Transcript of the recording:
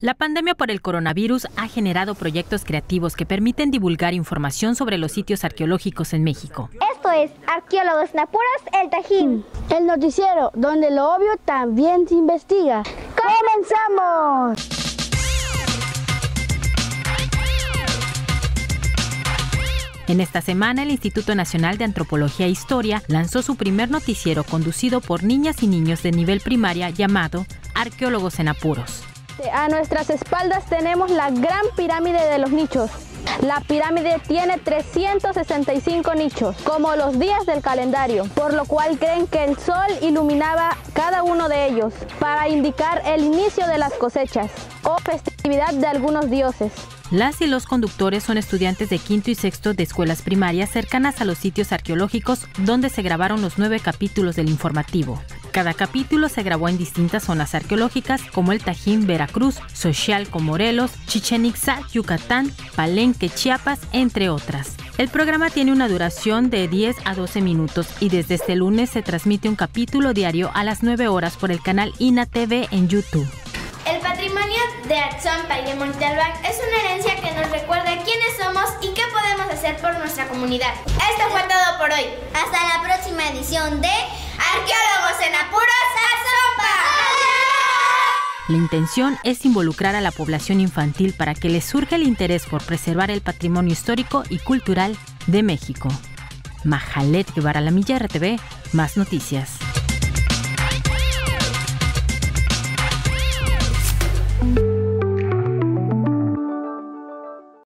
La pandemia por el coronavirus ha generado proyectos creativos que permiten divulgar información sobre los sitios arqueológicos en México. Esto es Arqueólogos Napuros El Tajín. El noticiero donde lo obvio también se investiga. ¡Comenzamos! En esta semana, el Instituto Nacional de Antropología e Historia lanzó su primer noticiero conducido por niñas y niños de nivel primaria llamado Arqueólogos en Apuros. A nuestras espaldas tenemos la gran pirámide de los nichos. La pirámide tiene 365 nichos, como los días del calendario, por lo cual creen que el sol iluminaba cada uno de ellos para indicar el inicio de las cosechas o festividad de algunos dioses. Las y los conductores son estudiantes de quinto y sexto de escuelas primarias cercanas a los sitios arqueológicos donde se grabaron los nueve capítulos del informativo. Cada capítulo se grabó en distintas zonas arqueológicas como el Tajín, Veracruz, Xochialco, Morelos, Chichen Itza, Yucatán, Palenque, Chiapas, entre otras. El programa tiene una duración de 10 a 12 minutos y desde este lunes se transmite un capítulo diario a las 9 horas por el canal INA TV en YouTube. El patrimonio de Atzompa y de Montalbán es una herencia que nos recuerda quiénes somos y qué podemos hacer por nuestra comunidad. Esto fue todo por hoy. Hasta la próxima edición de Arqueólogos en Apuros Atzompa. La intención es involucrar a la población infantil para que les surja el interés por preservar el patrimonio histórico y cultural de México. Majalet Guevara La Milla RTV, más noticias.